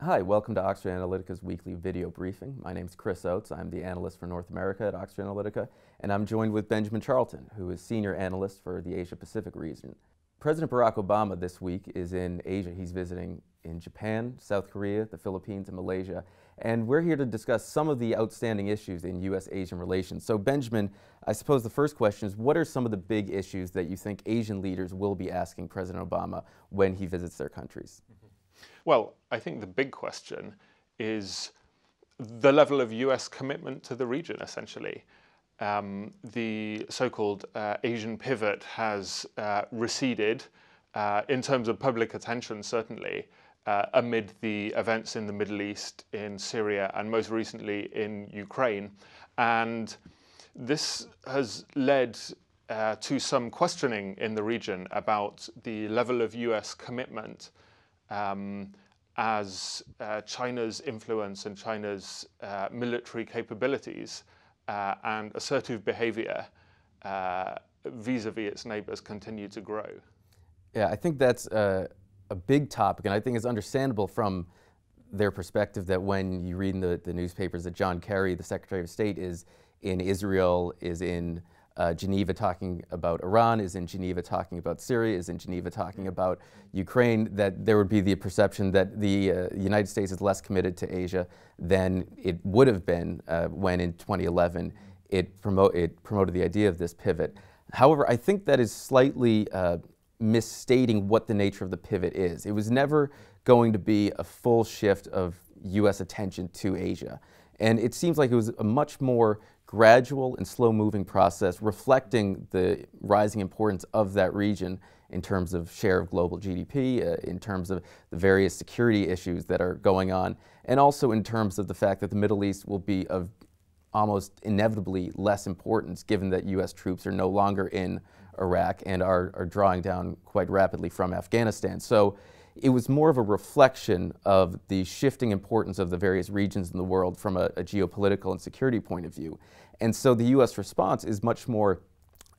Hi, welcome to Oxford Analytica's weekly video briefing. My name is Chris Oates. I'm the analyst for North America at Oxford Analytica, and I'm joined with Benjamin Charlton, who is senior analyst for the Asia Pacific region. President Barack Obama this week is in Asia. He's visiting in Japan, South Korea, the Philippines, and Malaysia. And we're here to discuss some of the outstanding issues in U.S. Asian relations. So, Benjamin, I suppose the first question is what are some of the big issues that you think Asian leaders will be asking President Obama when he visits their countries? Mm -hmm. Well, I think the big question is the level of US commitment to the region, essentially. Um, the so called uh, Asian pivot has uh, receded uh, in terms of public attention, certainly, uh, amid the events in the Middle East, in Syria, and most recently in Ukraine. And this has led uh, to some questioning in the region about the level of US commitment um, as uh, China's influence and China's uh, military capabilities uh, and assertive behavior uh, vis-a-vis its neighbors continue to grow. Yeah, I think that's a, a, big topic, and I think it's understandable from their perspective that when you read in the, the newspapers that John Kerry, the Secretary of State, is in Israel, is in uh, Geneva talking about Iran, is in Geneva talking about Syria, is in Geneva talking about Ukraine, that there would be the perception that the uh, United States is less committed to Asia than it would have been uh, when in 2011 it, promote, it, promoted the idea of this pivot. However, I think that is slightly uh, misstating what the nature of the pivot is. It was never going to be a full shift of U.S. attention to Asia. And it seems like it was a much more gradual and slow moving process reflecting the rising importance of that region in terms of share of global GDP, uh, in terms of the various security issues that are going on, and also in terms of the fact that the Middle East will be of almost inevitably less importance given that U.S. troops are no longer in Iraq and are, are drawing down quite rapidly from Afghanistan. So it was more of a reflection of the shifting importance of the various regions in the world from a, a, geopolitical and security point of view. And so the U.S. response is much more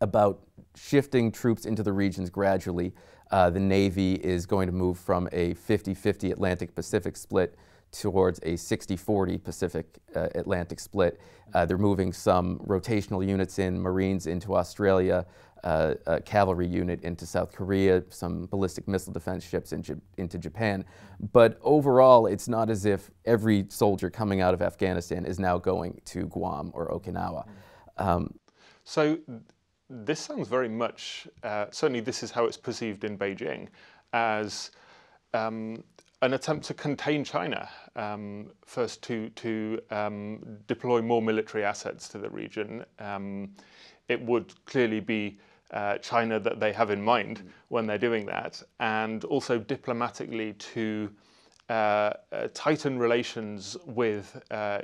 about shifting troops into the regions gradually. Uh, the Navy is going to move from a 50 50 Atlantic Pacific split towards a 60 40 Pacific uh, Atlantic split. Uh, they're moving some rotational units in, Marines into Australia, uh, a cavalry unit into South Korea, some ballistic missile defense ships in into Japan. But overall, it's not as if every soldier coming out of Afghanistan is now going to Guam or Okinawa. Um, so this sounds very much, uh, certainly this is how it's perceived in Beijing, as um, an attempt to contain China, um, first to, to um, deploy more military assets to the region. Um, it would clearly be uh, China that they have in mind mm. when they're doing that, and also diplomatically to uh, uh, tighten relations with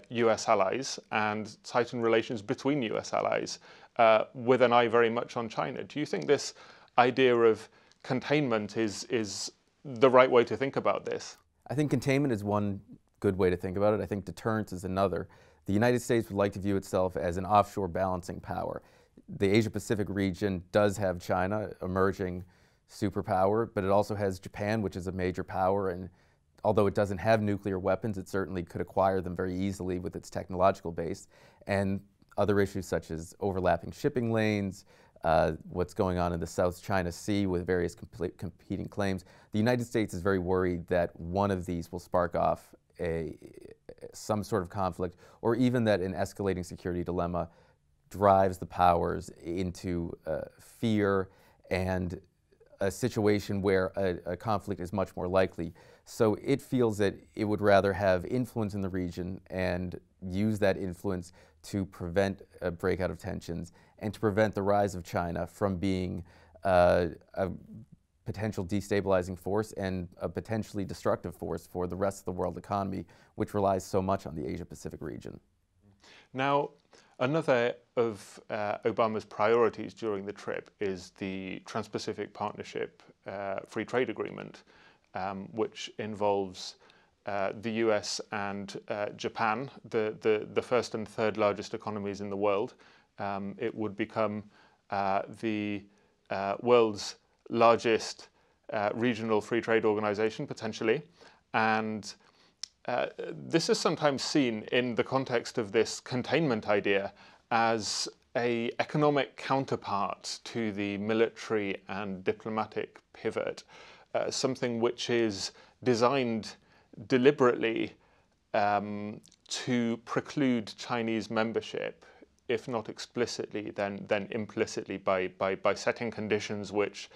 US uh, allies and tighten relations between US allies uh, with an eye very much on China. Do you think this idea of containment is, is the right way to think about this? I think containment is one good way to think about it. I think deterrence is another. The United States would like to view itself as an offshore balancing power the Asia Pacific region does have China, emerging superpower, but it also has Japan, which is a major power. And although it doesn't have nuclear weapons, it certainly could acquire them very easily with its technological base. And other issues such as overlapping shipping lanes, uh, what's going on in the South China Sea with various competing claims. The United States is very worried that one of these will spark off a, some sort of conflict, or even that an escalating security dilemma drives the powers into uh, fear and a situation where a, a, conflict is much more likely. So it feels that it would rather have influence in the region and use that influence to prevent a breakout of tensions and to prevent the rise of China from being uh, a potential destabilizing force and a potentially destructive force for the rest of the world economy, which relies so much on the Asia Pacific region. Now, Another of uh, Obama's priorities during the trip is the Trans-Pacific Partnership uh, Free Trade Agreement, um, which involves uh, the US and uh, Japan, the, the, the, first and third largest economies in the world. Um, it would become uh, the uh, world's largest regional free trade organization, potentially. And uh, this is sometimes seen in the context of this containment idea as a economic counterpart to the military and diplomatic pivot, uh, something which is designed deliberately um, to preclude Chinese membership, if not explicitly, then then implicitly by by, by setting conditions which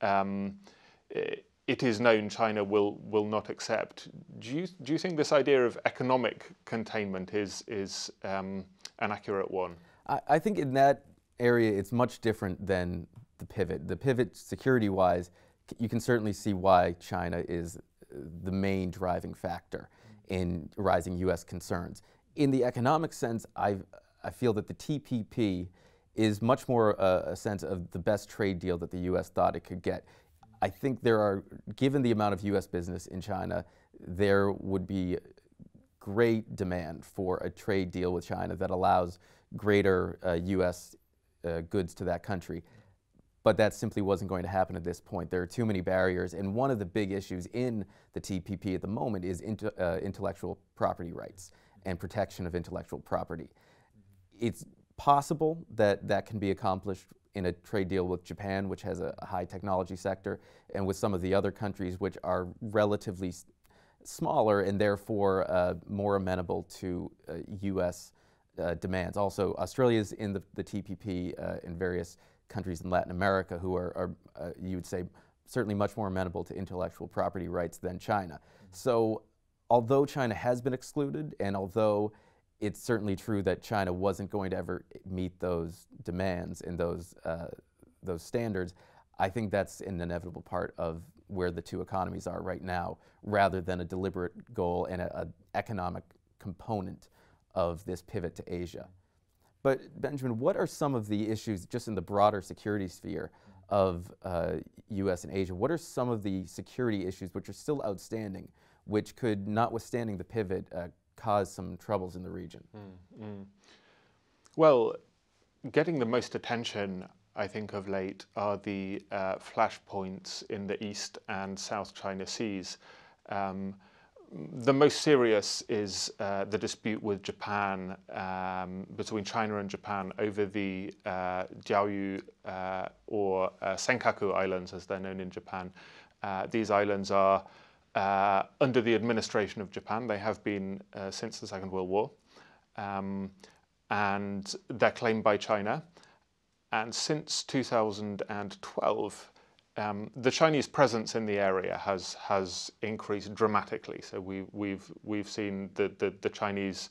um, it is known China will will not accept. Do you do you think this idea of economic containment is is um, an accurate one? I, I think in that area it's much different than the pivot. The pivot, security wise, you can certainly see why China is the main driving factor in rising U.S. concerns. In the economic sense, I I feel that the TPP is much more a, a sense of the best trade deal that the U.S. thought it could get. I think there are, given the amount of U.S. business in China, there would be great demand for a trade deal with China that allows greater uh, U.S. Uh, goods to that country. But that simply wasn't going to happen at this point. There are too many barriers, and one of the big issues in the TPP at the moment is uh, intellectual property rights and protection of intellectual property. It's possible that that can be accomplished in a trade deal with Japan, which has a high technology sector, and with some of the other countries which are relatively smaller and therefore uh, more amenable to uh, U.S. Uh, demands. Also, Australia is in the, the TPP uh, in various countries in Latin America who are, are uh, you would say, certainly much more amenable to intellectual property rights than China. Mm-hmm. So, although China has been excluded, and although it's certainly true that China wasn't going to ever meet those demands and those uh, those standards. I think that's an inevitable part of where the two economies are right now, rather than a deliberate goal and an economic component of this pivot to Asia. But Benjamin, what are some of the issues just in the broader security sphere of uh, U.S. and Asia? What are some of the security issues which are still outstanding, which could, notwithstanding the pivot, uh, caused some troubles in the region. Mm, mm. Well, getting the most attention, I think, of late are the uh, flashpoints in the East and South China Seas. Um, the most serious is uh, the dispute with Japan, um, between China and Japan over the uh, Diaoyu uh, or uh, Senkaku Islands, as they're known in Japan. Uh, these islands are uh, under the administration of Japan. They have been since the Second World War. Um, and they're claimed by China. And since 2012, um, the Chinese presence in the area has has increased dramatically. So we, we've we've seen the the, the Chinese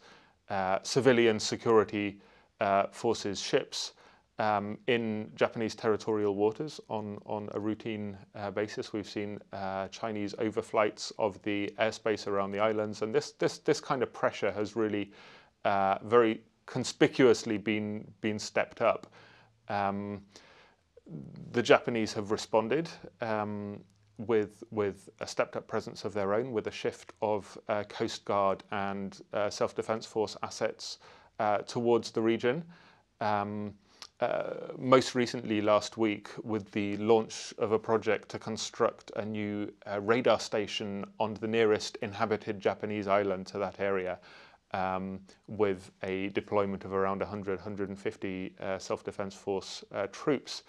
uh, civilian security uh, forces ships um, in Japanese territorial waters on, on a routine uh, basis. We've seen uh, Chinese overflights of the airspace around the islands, and this, this, this kind of pressure has really uh, very conspicuously been, been stepped up. Um, the Japanese have responded um, with, with a stepped up presence of their own, with a shift of uh, Coast Guard and uh, Self Defense Force assets uh, towards the region. Um, uh, most recently last week with the launch of a project to construct a new uh, radar station on the nearest inhabited Japanese island to that area um, with a deployment of around 100, 150 uh, self-defense force uh, troops.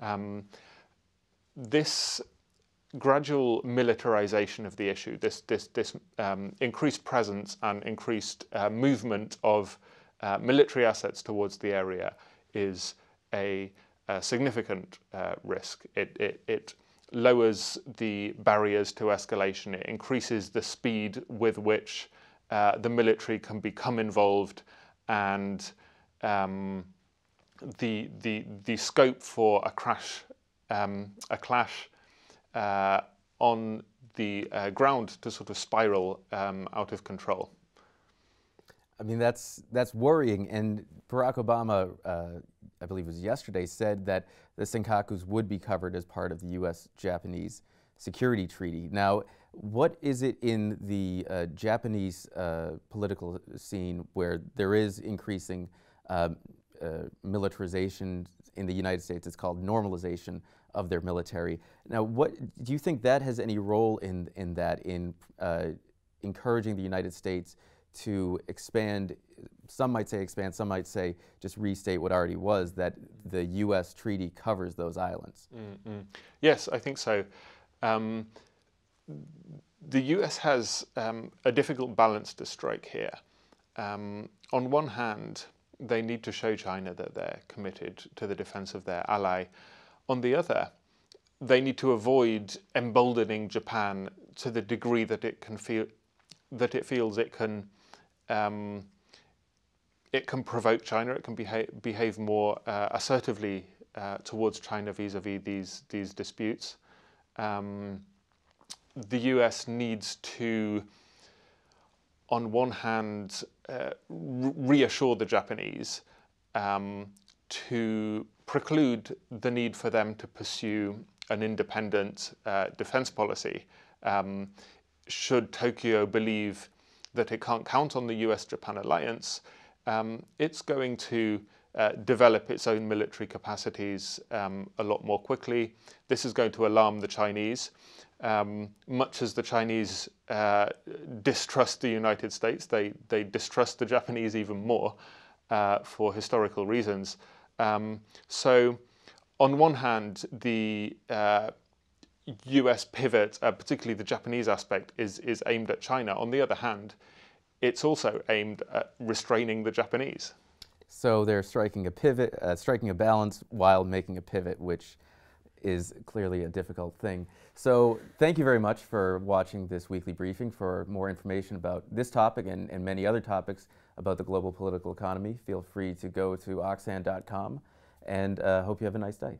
Um, this gradual militarization of the issue, this, this, this um, increased presence and increased uh, movement of uh, military assets towards the area is a, a significant uh, risk. It, it, it, lowers the barriers to escalation. It increases the speed with which uh, the military can become involved and um, the, the, the scope for a crash, um, a clash uh, on the uh, ground to sort of spiral um, out of control. I mean, that's, that's worrying. And Barack Obama, uh, I believe it was yesterday, said that the Senkakus would be covered as part of the U.S. Japanese security treaty. Now, what is it in the uh, Japanese uh, political scene where there is increasing um, uh, militarization in the United States? It's called normalization of their military. Now, what do you think that has any role in in that in uh, encouraging the United States to expand, some might say expand, some might say just restate what already was, that the U.S. treaty covers those islands. Mm -hmm. Yes, I think so. Um, the US has um, a difficult balance to strike here. Um, on one hand, they need to show China that they're committed to the defense of their ally. On the other, they need to avoid emboldening Japan to the degree that it can feel that it feels it can um, it can provoke China. It can behave behave more uh, assertively uh, towards China vis-a-vis -vis these these disputes. Um, the US needs to, on one hand, uh, reassure the Japanese um, to preclude the need for them to pursue an independent uh, defense policy. Um, should Tokyo believe that it can't count on the US-Japan alliance, um, it's going to uh, develop its own military capacities um, a lot more quickly. This is going to alarm the Chinese. Um, much as the Chinese uh, distrust the United States, they, they distrust the Japanese even more uh, for historical reasons. Um, so on one hand, the US uh, pivot, uh, particularly the Japanese aspect, is, is aimed at China. On the other hand, it's also aimed at restraining the Japanese. So they're striking a pivot, uh, striking a balance while making a pivot, which is clearly a difficult thing. So thank you very much for watching this weekly briefing. For more information about this topic and, and many other topics about the global political economy, feel free to go to oxan.com and uh, hope you have a nice day.